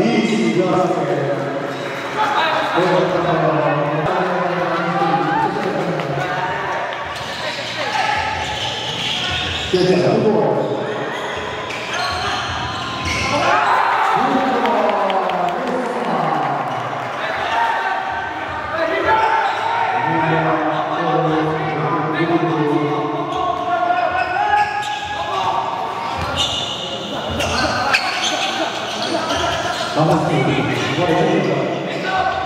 Easy, guys. 谢谢。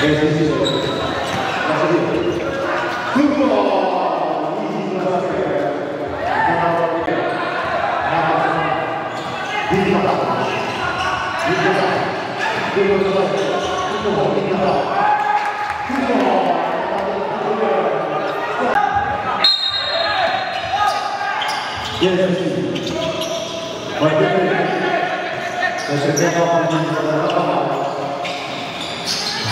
Yes. Mas eu tenho que fazer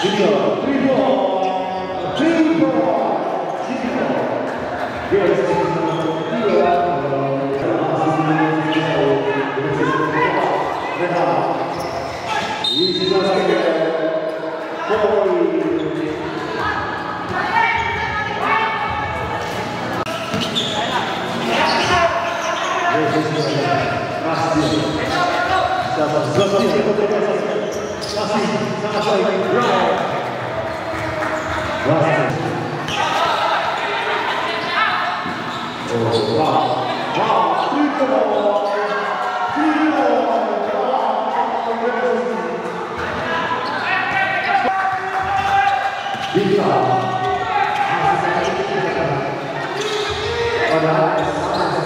주니어 kejayaan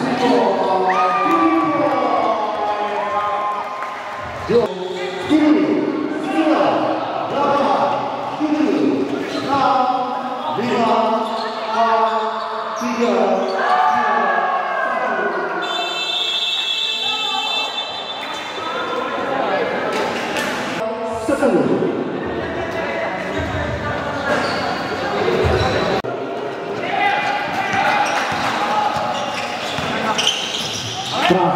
di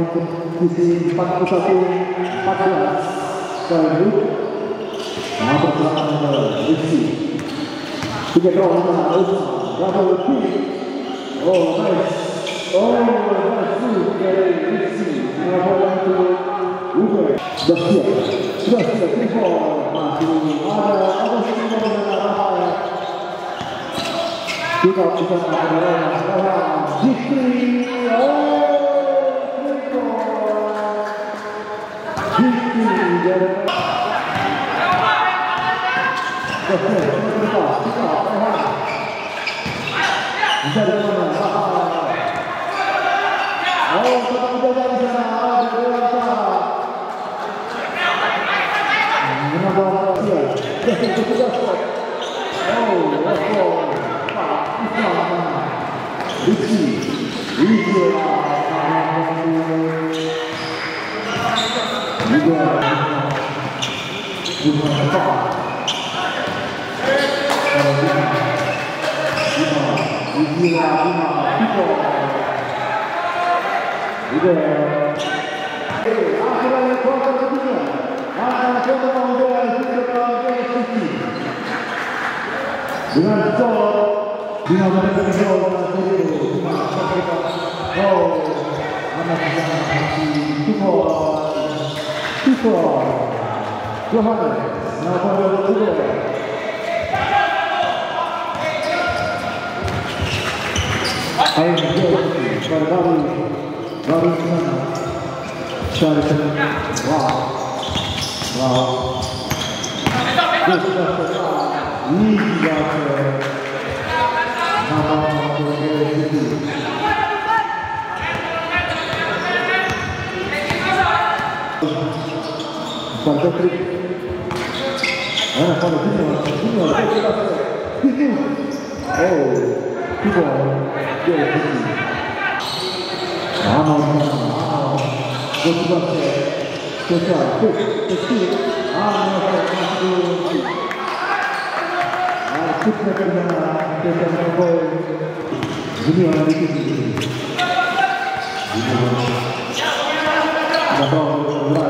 untuk sisi 41 14 Kalbu Nomor belakang nomor Rizky Tiga Rizky Double P Oh nice Oh nice dari Rizky Nomor itu Uber Sudah siap Sudah siap Triple Masih ada Ada sini dengan Rafael Kita bisa mengenai Rafael Oh Rizky dari Oke, Oh, I'm not going to People, 村敦郎はい、今日は、い。Quanto tri. Ora fa la prima, prima, Oh, che buono. Dio è così. Mamma mia, mamma. Questo qua c'è. Questo qua, questo, questo. Ah, no, questo, Ah, tutta per la, per la poi. Quindi è una di tutti. La prova di lavorare,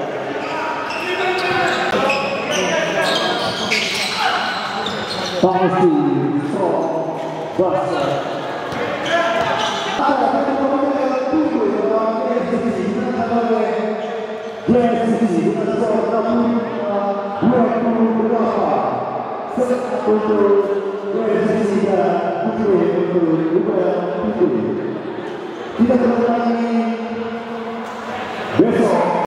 Pasti from Buster. Kita kembali